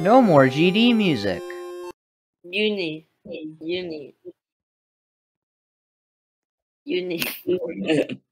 No more GD music. Uni. Uni. Uni.